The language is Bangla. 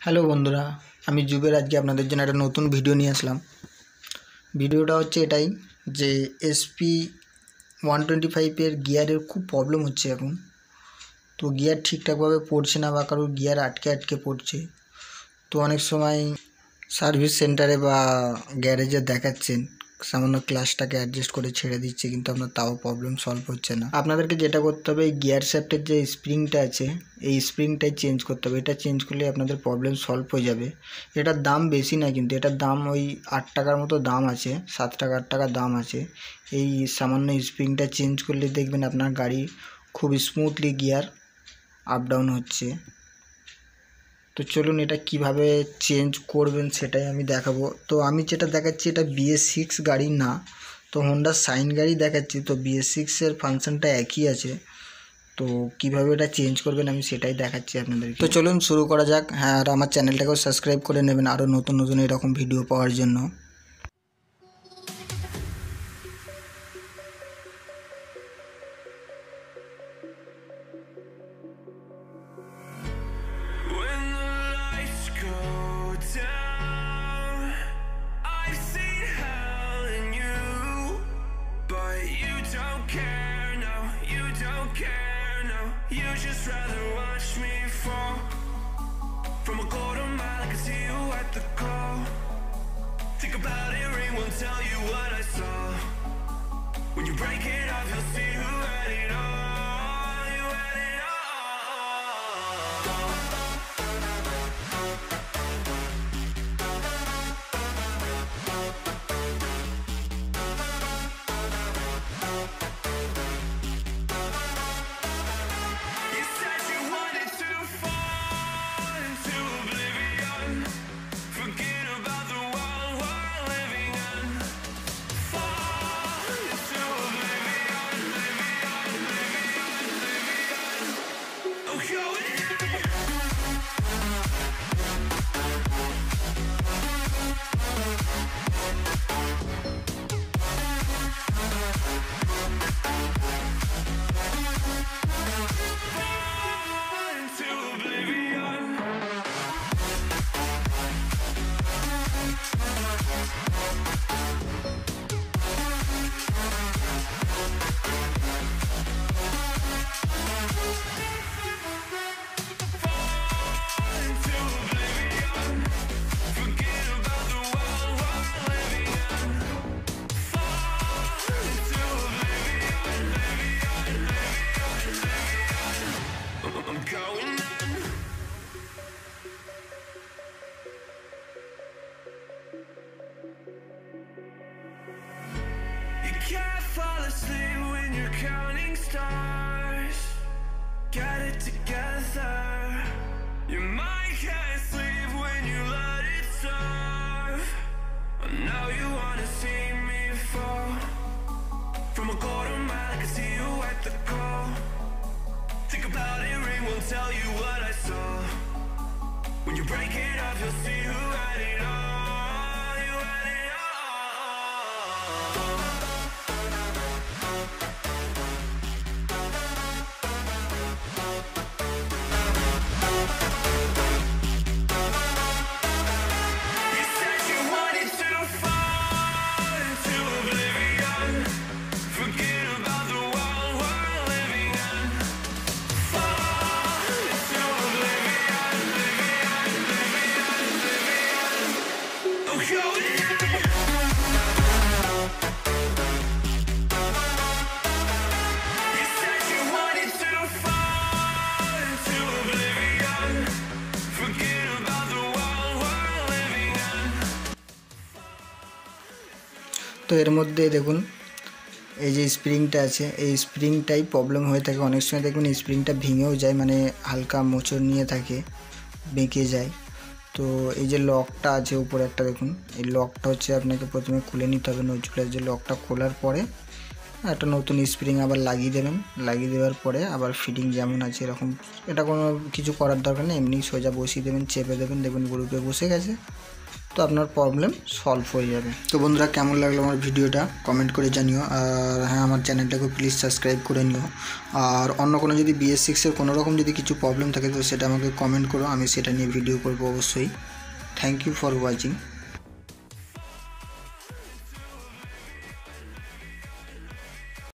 হ্যালো বন্ধুরা, আমি জুবের আজকে আপনাদের জন্য একটা নতুন ভিডিও নিয়ে আসলাম। ভিডিওটা হচ্ছে এটাই যে এসপি ওয়ান টোয়েন্টি ফাইভের গিয়ারের খুব প্রবলেম হচ্ছে এখন। তো গিয়ার ঠিকঠাকভাবে পড়ছে না বা কারোর গিয়ার আটকে আটকে পড়ছে। তো অনেক সময় সার্ভিস সেন্টারে বা গ্যারেজে দেখাচ্ছেন। সামান্য ক্লাসটাকে অ্যাডজাস্ট করে ছেড়ে দিচ্ছে, কিন্তু আপনার তাও প্রবলেম সলভ হচ্ছে না। আপনাদেরকে যেটা করতে হবে, এই গিয়ার শ্যাফটের যে স্প্রিংটা আছে, এই স্প্রিংটাই চেঞ্জ করতে হবে। এটা চেঞ্জ করলে আপনাদের প্রবলেম সলভ হয়ে যাবে। এটার দাম বেশি না, কিন্তু এটার দাম ওই আট টাকার মতো দাম আছে, সাত টাকা, আট টাকা দাম আছে। এই সামান্য স্প্রিংটা চেঞ্জ করলে দেখবেন আপনার গাড়ি খুব স্মুথলি গিয়ার আপ ডাউন হচ্ছে। তো চলুন এটা কীভাবে চেঞ্জ করবেন সেটাই আমি দেখাবো। তো আমি যেটা দেখাচ্ছি এটা বিএস সিক্স গাড়ি না, তো হোন্ডা সাইন গাড়ি দেখাচ্ছি, তো বিএস সিক্সের ফাংশানটা একই আছে। তো কীভাবে এটা চেঞ্জ করবেন আমি সেটাই দেখাচ্ছি আপনাদের তো চলুন শুরু করা যাক। হ্যাঁ আর আমার চ্যানেলটাকেও সাবস্ক্রাইব করে নেবেন আরও নতুন নতুন এরকম ভিডিও পাওয়ার জন্য। You just rather watch me fall from a quarter mile. I can see you at the call. Think about it, ring won't tell you what I saw. When you break it off, you'll see asleep when you're counting stars. Get it together. Your mind can't sleep when you let it serve. Now you wanna see me fall from a quarter mile. I can see you at the call. Think about it, ring won't tell you what I saw. When you break it off, you'll see who had তো এর মধ্যে দেখুন, এই যে স্প্রিংটা আছে, এই স্প্রিংটাই প্রবলেম হয়ে থাকে। অনেক সময় দেখবেন স্প্রিংটা ভেঙেও যায় মানে হালকা মোচড় নিয়ে থাকে, বেঁকে যায়। তো এই যে লকটা আছে উপরে একটা দেখুন, এই লকটা হচ্ছে আপনাকে প্রথমে খুলে নিতে হবে নজুলের যে লকটা খোলার পরে একটা নতুন স্প্রিং আবার লাগিয়ে দেবেন। লাগিয়ে দেওয়ার পরে আবার ফিটিং যেমন আছে এরকম, এটা কোনো কিছু করার দরকার নেই, এমনি সোজা বসিয়ে দেবেন, চেপে দেবেন, দেখবেন গ্রুপে বসে গেছে। তো আপনার প্রবলেম সলভ হয়ে যাবে। তো বন্ধুরা, কেমন লাগল আমার ভিডিওটা? কমেন্ট করে জানিও। আর হ্যাঁ আমার চ্যানেলটাকে প্লিজ সাবস্ক্রাইব করে নিও। আর অন্য কোনো যদি বিএস সিক্সের কোনো রকম যদি কিছু প্রবলেম থাকে, তো সেটা আমাকে কমেন্ট করো। আমি সেটা নিয়ে ভিডিও করব অবশ্যই। Thank you for watching